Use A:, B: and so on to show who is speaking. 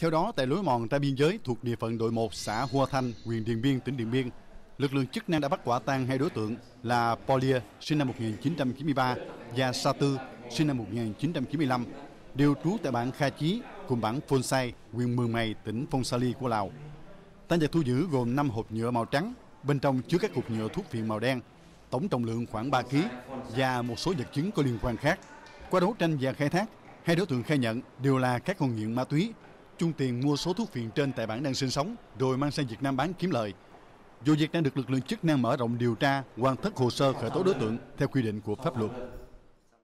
A: Theo đó, tại lối mòn ra biên giới thuộc địa phận đội 1 xã Hua Thanh, huyện Điện Biên, tỉnh Điện Biên, lực lượng chức năng đã bắt quả tang hai đối tượng là Polia, sinh năm 1993 và Sa Tư, sinh năm 1995, đều trú tại bản Kha Chí, cùng bản Phôn Sai, huyện Mường Mày, tỉnh Phong Sa Ly của Lào. Tăng vật thu giữ gồm 5 hộp nhựa màu trắng, bên trong chứa các cục nhựa thuốc phiện màu đen, tổng trọng lượng khoảng 3 kg và một số vật chứng có liên quan khác. Qua đấu tranh và khai thác, hai đối tượng khai nhận đều là các con nghiện ma túy, chung tiền mua số thuốc phiện trên tại bản đang sinh sống rồi mang sang Việt Nam bán kiếm lời. Vụ việc đang được lực lượng chức năng mở rộng điều tra, hoàn tất hồ sơ khởi tố đối tượng theo quy định của pháp luật.